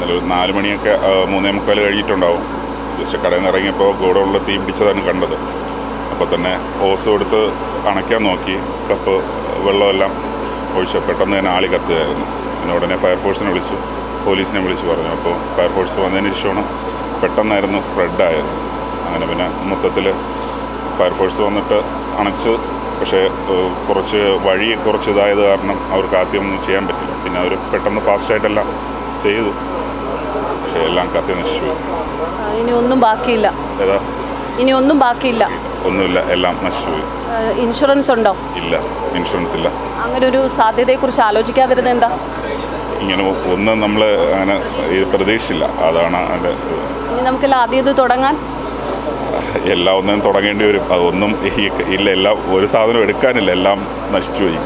ഇന്നലെ ഒരു നാല് മണിയൊക്കെ മൂന്നേ മുക്കാൽ കഴിഞ്ഞിട്ടുണ്ടാവും. ജസ്റ്റ് കടയിൽ നിന്ന് ഇറങ്ങിയപ്പോൾ ഗോഡൗണിൽ തീ പിടിച്ചതാണ് കണ്ടത്. അപ്പോൾ തന്നെ ഓസ് കൊടുത്ത് അണയ്ക്കാൻ നോക്കി. കപ്പ് വെള്ളമെല്ലാം ഒഴിച്ച് പെട്ടെന്ന് തന്നെ ആളി കത്തുകയായിരുന്നു. പിന്നെ ഉടനെ ഫയർഫോഴ്സിനെ വിളിച്ചു. പോലീസിനെ വിളിച്ചു പറഞ്ഞു. അപ്പോൾ ഫയർഫോഴ്സ് വന്നതിന് ശേഷമാണ് പെട്ടെന്നായിരുന്നു സ്പ്രെഡായത്. അങ്ങനെ പിന്നെ മൊത്തത്തിൽ ഫയർഫോഴ്സ് വന്നിട്ട് അണച്ച്. പക്ഷേ കുറച്ച് വഴി കുറച്ച് ഇതായത് കാരണം അവർക്ക് ആദ്യം ഒന്നും ചെയ്യാൻ പറ്റില്ല. പിന്നെ അവർ പെട്ടെന്ന് ഫാസ്റ്റായിട്ടെല്ലാം ചെയ്തു. പക്ഷേ എല്ലാം കത്തി നശിച്ചു ഇനി ഒന്നും ബാക്കിയില്ല. ഏതാ? ഇനി ഒന്നും ബാക്കിയില്ല. ഒന്നുമില്ല എല്ലാം നശിച്ചു പോയി. ഇൻഷുറൻസ് ഉണ്ടോ? ഇല്ല ഇൻഷുറൻസ് ഇല്ല. അങ്ങനെ ഒരു സാധ്യതയെക്കുറിച്ച് ആലോചിക്കാതിരുന്നത് എന്താ? ഇങ്ങനെ ഒന്നും നമ്മൾ അങ്ങനെ പ്രതീക്ഷിച്ചില്ല. അതാണ് അതിന്റെ. ഇനി ആദ്യം ഇത് തുടങ്ങാൻ? എല്ലാം ഒന്നും തുടങ്ങേണ്ടി വരും. അതൊന്നും ഈ ഇല്ല എല്ലാം ഒരു സാധനം എടുക്കാനില്ല. എല്ലാം നശിച്ചു പോയി.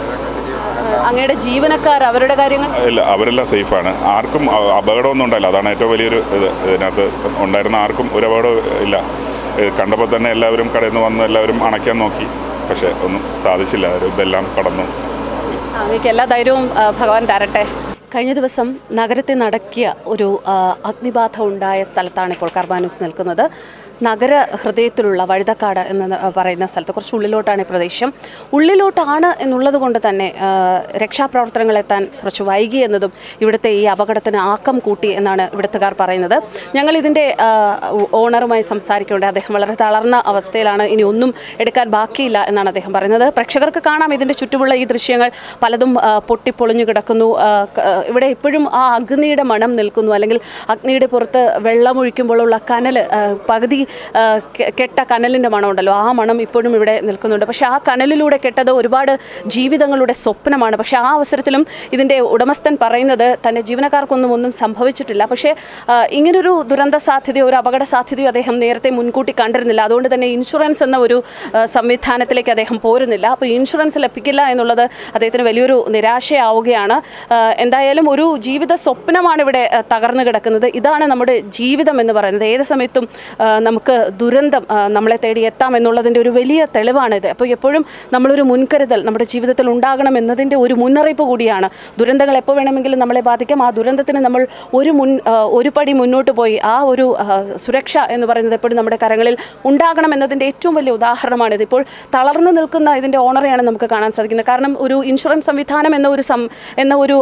അങ്ങയുടെ ജീവനക്കാർ അവരുടെ കാര്യങ്ങൾ? ഇല്ല അവരെല്ലാം സേഫാണ്. ആർക്കും അപകടമൊന്നും ഉണ്ടായില്ല. അതാണ് ഏറ്റവും വലിയൊരു ഇത്. ഇതിനകത്ത് ഉണ്ടായിരുന്ന ആർക്കും ഒരു അപകടവും ഇല്ല. കണ്ടപ്പോൾ തന്നെ എല്ലാവരും കടയിൽ നിന്ന് വന്ന് എല്ലാവരും അണയ്ക്കാൻ നോക്കി. പക്ഷേ ഒന്നും സാധിച്ചില്ല. ഇതെല്ലാം കടന്നു. അങ്ങേക്ക് എല്ലാ ധൈര്യവും ഭഗവാൻ തരട്ടെ. കഴിഞ്ഞ ദിവസം നഗരത്തെ നടക്കിയ ഒരു അഗ്നിബാധ ഉണ്ടായ സ്ഥലത്താണ് ഇപ്പോൾ കർബാനൂസ് നിൽക്കുന്നത്. നഗര ഹൃദയത്തിലുള്ള വഴുതക്കാട് എന്ന് പറയുന്ന സ്ഥലത്ത് കുറച്ച് ഉള്ളിലോട്ടാണ് ഈ പ്രദേശം. ഉള്ളിലോട്ടാണ് എന്നുള്ളത് കൊണ്ട് തന്നെ രക്ഷാപ്രവർത്തനങ്ങളെത്താൻ കുറച്ച് വൈകി എന്നതും ഇവിടുത്തെ ഈ അപകടത്തിന് ആക്കം കൂട്ടി എന്നാണ് ഇവിടുത്തുകാർ പറയുന്നത്. ഞങ്ങൾ ഇതിന്റെ ഓണറുമായി സംസാരിക്കുന്നുണ്ട്. അദ്ദേഹം വളരെ തളർന്ന അവസ്ഥയിലാണ്. ഇനി ഒന്നും എടുക്കാൻ ബാക്കിയില്ല എന്നാണ് അദ്ദേഹം പറയുന്നത്. പ്രേക്ഷകർക്ക് കാണാം ഇതിന്റെ ചുറ്റുമുള്ള ഈ ദൃശ്യങ്ങൾ. പലതും പൊട്ടിപ്പൊളിഞ്ഞു കിടക്കുന്നു. ഇവിടെ ഇപ്പോഴും ആ അഗ്നിയുടെ മണം നിൽക്കുന്നു. അല്ലെങ്കിൽ അഗ്നിയുടെ പുറത്ത് വെള്ളമൊഴിക്കുമ്പോഴുള്ള കനൽ പകുതി കെട്ട കനലിന്റെ മണമുണ്ടല്ലോ. ആ മണം ഇപ്പോഴും ഇവിടെ നിൽക്കുന്നുണ്ട്. പക്ഷേ ആ കനലിലൂടെ കെട്ടത് ഒരുപാട് ജീവിതങ്ങളുടെ സ്വപ്നമാണ്. പക്ഷേ ആ അവസരത്തിലും ഇതിന്റെ ഉടമസ്ഥൻ പറയുന്നത് തന്റെ ജീവനക്കാർക്കൊന്നും ഒന്നും സംഭവിച്ചിട്ടില്ല. പക്ഷേ ഇങ്ങനൊരു ദുരന്ത സാധ്യതയോ ഒരു അപകട സാധ്യതയോ അദ്ദേഹം നേരത്തെ മുൻകൂട്ടി കണ്ടിരുന്നില്ല. അതുകൊണ്ട് തന്നെ ഇൻഷുറൻസ് എന്ന ഒരു സംവിധാനത്തിലേക്ക് അദ്ദേഹം പോരുന്നില്ല. അപ്പോൾ ഇൻഷുറൻസ് ലഭിക്കില്ല എന്നുള്ളത് അദ്ദേഹത്തിന് വലിയൊരു നിരാശയാവുകയാണ്. എന്തായാലും ഒരു ജീവിത സ്വപ്നമാണ് ഇവിടെ തകർന്നു കിടക്കുന്നത്. ഇതാണ് നമ്മുടെ ജീവിതം എന്ന് പറയുന്നത്. ഏത് സമയത്തും നമുക്ക് ദുരന്തം നമ്മളെ തേടി എത്താം എന്നുള്ളതിന്റെ ഒരു വലിയ തെളിവാണിത്. അപ്പോൾ എപ്പോഴും നമ്മളൊരു മുൻകരുതൽ നമ്മുടെ ജീവിതത്തിൽ ഉണ്ടാകണം എന്നതിന്റെ ഒരു മുന്നറിയിപ്പ് കൂടിയാണ്. ദുരന്തങ്ങൾ എപ്പോൾ വേണമെങ്കിലും നമ്മളെ ബാധിക്കാം. ആ ദുരന്തത്തിന് നമ്മൾ ഒരു മുൻ ഒരു പടി മുന്നോട്ട് പോയി ആ ഒരു സുരക്ഷ എന്ന് പറയുന്നത് എപ്പോഴും നമ്മുടെ കരങ്ങളിൽ ഉണ്ടാകണം എന്നതിന്റെ ഏറ്റവും വലിയ ഉദാഹരണമാണിത്. ഇപ്പോൾ തളർന്നു നിൽക്കുന്ന ഇതിന്റെ ഓണറെയാണ് നമുക്ക് കാണാൻ സാധിക്കുന്നത്. കാരണം ഒരു ഇൻഷുറൻസ് സംവിധാനം എന്ന ഒരു സം എന്ന ഒരു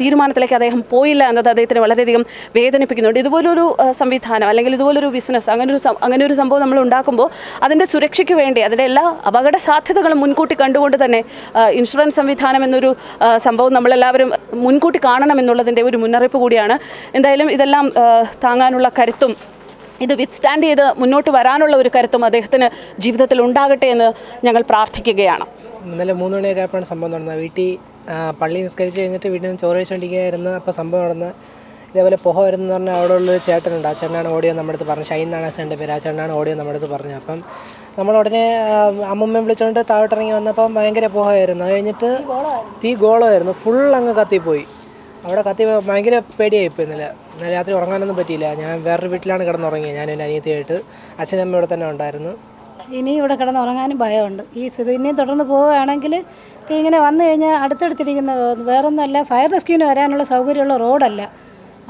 തീരുമാനത്തിലേക്ക് അദ്ദേഹം പോയില്ല എന്നത് അദ്ദേഹത്തിന് വളരെയധികം വേദനിപ്പിക്കുന്നുണ്ട്. ഇതുപോലൊരു സംവിധാനം അല്ലെങ്കിൽ ഇതുപോലൊരു ബിസിനസ് അങ്ങനെ ഒരു അങ്ങനെ ഒരു സംഭവം നമ്മൾ ഉണ്ടാക്കുമ്പോൾ അതിന്റെ സുരക്ഷയ്ക്ക് വേണ്ടി അതിന്റെ എല്ലാ അപകട സാധ്യതകളും മുൻകൂട്ടി കണ്ടുകൊണ്ട് തന്നെ ഇൻഷുറൻസ് സംവിധാനം എന്നൊരു സംഭവം നമ്മളെല്ലാവരും മുൻകൂട്ടി കാണണം എന്നുള്ളതിന്റെ ഒരു മുന്നറിയിപ്പ് കൂടിയാണ്. എന്തായാലും ഇതെല്ലാം താങ്ങാനുള്ള കരുത്തും ഇത് വിത്ത്സ്റ്റാൻഡ് ചെയ്ത് മുന്നോട്ട് വരാനുള്ള ഒരു കരുത്തും അദ്ദേഹത്തിന് ജീവിതത്തിൽ ഉണ്ടാകട്ടെ എന്ന് ഞങ്ങൾ പ്രാർത്ഥിക്കുകയാണ്. ഇന്നലെ മൂന്ന് മണിയൊക്കെ ആയപ്പോഴാണ് സംഭവം നടന്നത്. വീട്ടിൽ പള്ളി നിസ്കരിച്ച് കഴിഞ്ഞിട്ട് വീട്ടിൽ നിന്ന് ചോറ് കഴിച്ചുകൊണ്ടിരിക്കുകയായിരുന്നു അപ്പോൾ സംഭവം നടന്ന് ഇതേപോലെ പുഹ വരുന്ന പറഞ്ഞാൽ അവിടെ ഉള്ളൊരു ചേട്ടനുണ്ട്. ആ ചേട്ടനാണ് ഓടിയോ നമ്മുടെ അടുത്ത് പറഞ്ഞു ഷൈൻ എന്നാണ് ആ ചേട്ടന്റെ പേര്. ആ ചേട്ടനാണ് ഓടിയോ നമ്മുടെ അടുത്ത് പറഞ്ഞത്. അപ്പം നമ്മൾ ഉടനെ അമ്മമ്മയും വിളിച്ചുകൊണ്ട് താഴോട്ടിറങ്ങി വന്നപ്പം ഭയങ്കര പുഹമായിരുന്നു അത് കഴിഞ്ഞിട്ട് തീ ഗോളമായിരുന്നു. ഫുൾ അങ്ങ് കത്തിപ്പോയി. അവിടെ കത്തി ഭയങ്കര പേടിയായിപ്പോയി ഇന്നലെ. ഇന്നലെ രാത്രി ഉറങ്ങാനൊന്നും പറ്റിയില്ല. ഞാൻ വേറൊരു വീട്ടിലാണ് കിടന്നുറങ്ങിയത് ഞാൻ എന്റെ അനിയത്തിയായിട്ട്. അച്ഛനമ്മ ഇവിടെ തന്നെ ഉണ്ടായിരുന്നു. ഇനി ഇവിടെ കിടന്നുറങ്ങാനും ഭയമുണ്ട്. ഈ സ്ഥിതി ഇനിയും തുടർന്ന് പോവുകയാണെങ്കിൽ ഇങ്ങനെ വന്നു കഴിഞ്ഞാൽ അടുത്തടുത്തിരിക്കുന്ന വേറൊന്നുമല്ല. ഫയർ റെസ്ക്യൂവിന് വരാനുള്ള സൗകര്യമുള്ള റോഡല്ല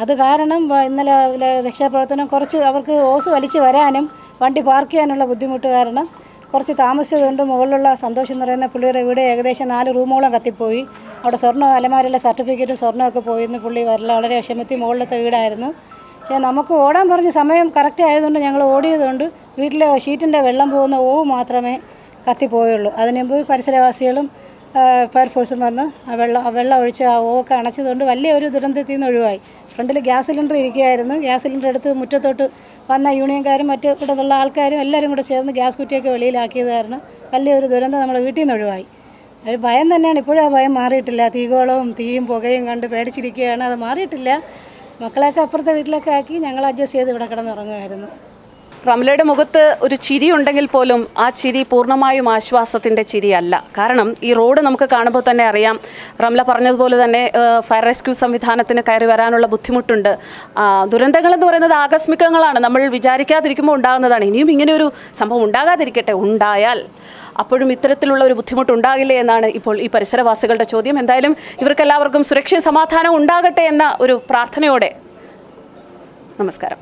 അത് കാരണം ഇന്നലെ രക്ഷാപ്രവർത്തനം കുറച്ച് അവർക്ക് ഓസ് വലിച്ചു വരാനും വണ്ടി പാർക്ക് ചെയ്യാനുള്ള ബുദ്ധിമുട്ട് കാരണം കുറച്ച് താമസിച്ചതുകൊണ്ട് മുകളിലുള്ള സന്തോഷം എന്ന് പറയുന്ന പുള്ളിയുടെ വീട് ഏകദേശം നാല് റൂമോളം കത്തിപ്പോയി. അവിടെ സ്വർണ അലമാരിലെ സർട്ടിഫിക്കറ്റും സ്വർണമൊക്കെ പോയിന്ന് പുള്ളി വരല വളരെ വിഷമത്തി മുകളിലത്തെ വീടായിരുന്നു. പക്ഷേ നമുക്ക് ഓടാൻ പറഞ്ഞ സമയം കറക്റ്റ് ആയതുകൊണ്ട് ഞങ്ങൾ ഓടിയതുകൊണ്ട് വീട്ടിലെ ഷീറ്റിന്റെ വെള്ളം പോകുന്ന ഓവ് മാത്രമേ കത്തിപ്പോയുള്ളൂ. അതിനുമുമ്പ് പരിസരവാസികളും ഫയർഫോഴ്സും വന്ന്. ആ വെള്ളം വെള്ളം ഒഴിച്ച് ആ ഓക്കെ അണച്ചതുകൊണ്ട് വലിയ ഒരു ദുരന്തത്തിൽ നിന്ന് ഒഴിവായി. ഫ്രണ്ടിൽ ഗ്യാസ് സിലിണ്ടർ ഇരിക്കുകയായിരുന്നു. ഗ്യാസ് സിലിണ്ടർ എടുത്ത് മുറ്റത്തോട്ട് വന്ന യൂണിയൻകാരും മറ്റ് ഇവിടെ നിന്നുള്ള ആൾക്കാരും എല്ലാവരും കൂടെ ചേർന്ന് ഗ്യാസ് കുറ്റിയൊക്കെ വെളിയിലാക്കിയത് കാരണം വലിയൊരു ദുരന്തം നമ്മൾ വീട്ടിൽ നിന്ന് ഒഴിവായി. ഒരു ഭയം തന്നെയാണ്. ഇപ്പോഴും ആ ഭയം മാറിയിട്ടില്ല. തീകോളവും തീയും പുകയും കണ്ട് പേടിച്ചിരിക്കുകയാണ്. അത് മാറിയിട്ടില്ല. മക്കളെയൊക്കെ അപ്പുറത്തെ വീട്ടിലൊക്കെ ആക്കി ഞങ്ങൾ അഡ്ജസ്റ്റ് ചെയ്ത് ഇവിടെ കിടന്നുറങ്ങുമായിരുന്നു. റംലയുടെ മുഖത്ത് ഒരു ചിരി ഉണ്ടെങ്കിൽ പോലും ആ ചിരി പൂർണമായും ആശ്വാസത്തിന്റെ ചിരിയല്ല. കാരണം ഈ റോഡ് നമുക്ക് കാണുമ്പോൾ തന്നെ അറിയാം. റംല പറഞ്ഞതുപോലെ തന്നെ ഫയർ റെസ്ക്യൂ സംവിധാനത്തിന് കയറി വരാനുള്ള ബുദ്ധിമുട്ടുണ്ട്. ദുരന്തങ്ങളെന്ന് പറയുന്നത് ആകസ്മികങ്ങളാണ്. നമ്മൾ വിചാരിക്കാതിരിക്കുമ്പോൾ ഉണ്ടാകുന്നതാണ്. ഇനിയും ഇങ്ങനെ ഒരു സംഭവം ഉണ്ടാകാതിരിക്കട്ടെ? ഉണ്ടായാൽ അപ്പോഴും ഇത്തരത്തിലുള്ള ഒരു ബുദ്ധിമുട്ട് ഉണ്ടാകില്ലേ എന്നാണ് ഇപ്പോൾ ഈ പരിസരവാസികളുടെ ചോദ്യം. എന്തായാലും ഇവർക്കെല്ലാവർക്കും സുരക്ഷയും സമാധാനവും ഉണ്ടാകട്ടെ എന്ന ഒരു പ്രാർത്ഥനയോടെ നമസ്കാരം.